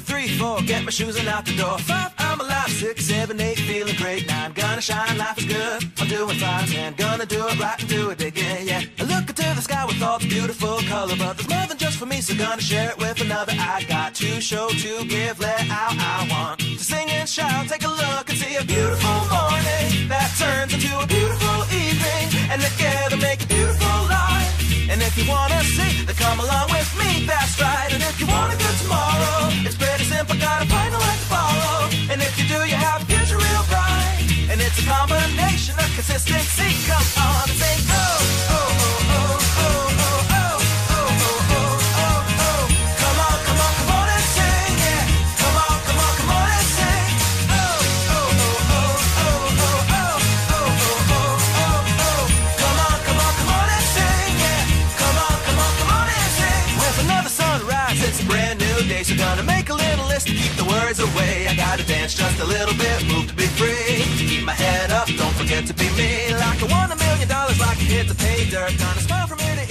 four, get my shoes and out the door. Five, I'm alive. Six, seven, eight, feeling great. Nine, gonna shine, life is good. I'm doing fine. Ten, gonna do it right and do it again, yeah. I look into the sky with all the beautiful color, but there's more than just for me, so gonna share it with another. I got to show, to give, let out. I want to sing and shout. Take a look and see a beautiful another sunrise, it's a brand new day, so gonna make a little list to keep the words away. I gotta dance just a little bit, move to be free. To keep my head up, don't forget to be me. Like I won a million dollars, like I hit the pay dirt. Gonna smile from ear to